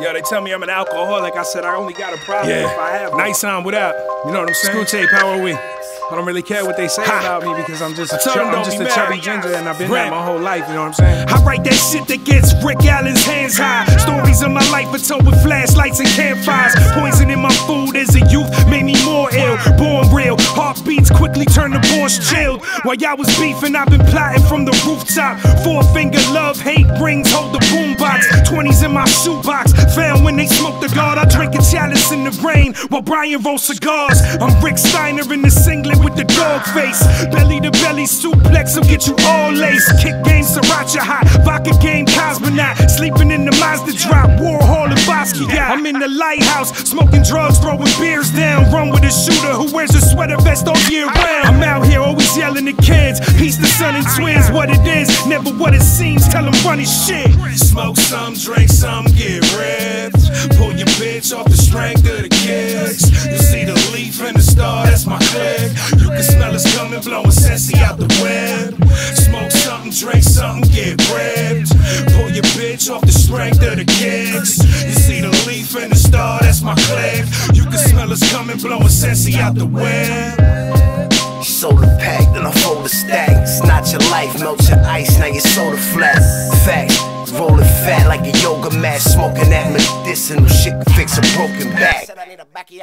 Yo, they tell me I'm an alcoholic. I said I only got a problem Yeah. if I have. one. Nysom, what up? You know what I'm saying? Skrewtape, how are we? I don't really care what they say Ha. about me because I'm just a, told chub- them I'm just a mad. chubby ginger and I've been Rap. that my whole life. You know what I'm saying? I write that shit that gets Rick Allen's hands high. Stories of my life are told with flashlights and campfires. Poison in my food as a youth made me more ill. Born quickly turn to boss chilled. While y'all was beefing, I've been plotting from the rooftop. Four finger love, hate rings, hold the boombox. 20s in my shoebox, found when they smoked the guard. I drink a chalice in the rain while Brian rolls cigars. I'm Rick Steiner in the singlet with the dog face. Belly to belly suplex, I'll get you all laced. Kick game, sriracha hot. Vodka game, cosmonaut. Sleeping in the Mazda drop. Warhol. I'm in the lighthouse, smoking drugs, throwing beers down. Run with a shooter who wears a sweater vest all year round. I'm out here always yelling at kids. Peace the son and twins. What it is, never what it seems. Tell his shit. Smoke some, drink some, get ripped. Pull your bitch off the strength of the kicks. You see the leaf and the star, that's my click. You can smell us coming, blowing Sensi out the whip. Smoke something, drink something, get ripped. Pull your bitch off the strength of the kicks. Blowing Sensi out the whip. Soda pack, then I fold a stack. Not your life, melt your ice, now your soda flat. Facts, rolling fat like a yoga mat. Smoking that medicinal shit can fix a broken back.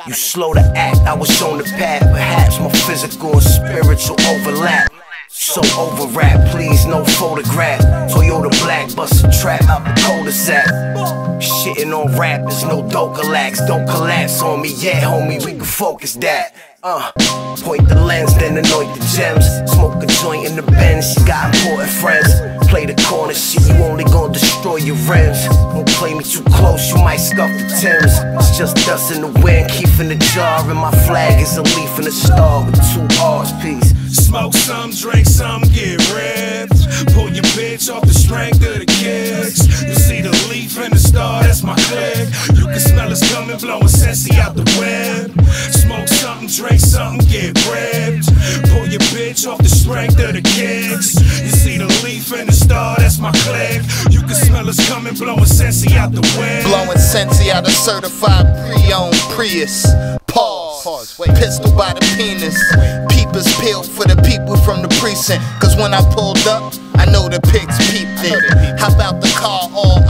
You slow to act, I was shown the path. Perhaps my physical and spiritual overlap. So over rap, please no photograph. Toyota black, bust a trap out the cul-de-sac. Shitting on rappers, no Dulcolax. Don't collapse on me, yeah, homie, we can focus that. Uh, point the lens, then anoint the gems. Smoke a joint in the Benz, she got important friends. Play the corner shit, you only gon' destroy your rims. Don't play me too close, you might scuff the Timbs. It's just dust in the wind, keep in the jar, and my flag is a leaf and a star with two R's, peace. Smoke some, drink some, get ripped. Pull your bitch off the strength of the coming, blowing Sensi out the whip. Smoke something, drink something, get ripped. Pull your bitch off the strength of the kicks. You see the leaf and the star, that's my click. You can smell us coming, blowing Sensi out the whip. Blowing Sensi out of certified pre-owned Prius. Pause. Pistol by the penis. Peepers peeled for the people from the precinct. Cause when I pulled up, I know the pigs peeped it. Hop out the car, all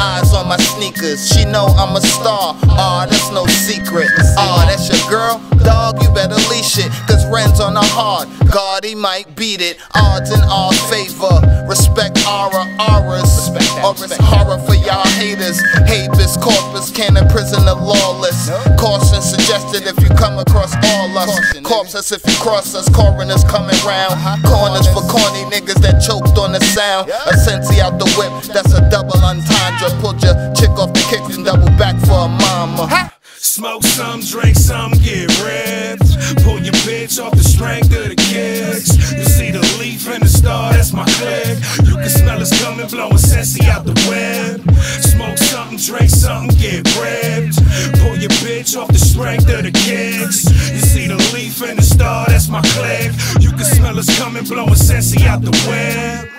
sneakers. She know I'm a star. Aw, that's no secret. Aw, that's your girl? Dog, you better leash it. Cause Ren's on the hard. God, he might beat it. Odds in our favor. Respect aura, auras. Or it's horror for y'all haters. Habeas corpus can imprison the lawless. Caution suggested if you come across all us. Corpses if you cross us. Coroners coming round. Uh-huh. Corners for corny niggas that choked on the sound. A sensi out the whip, that's a double entendre. Pulled your chick off the kicks and double back for a mama. Smoke some, drink some, get ripped. Pull your bitch off the strength of the kicks. You see the leaf and the star, that's my click. You can smell us coming, blowing Sensi out the whip. Drink something, get ripped. Pull your bitch off the strength of the kicks. You see the leaf and the star, that's my click. You can smell us coming, blowing Sensi out the whip.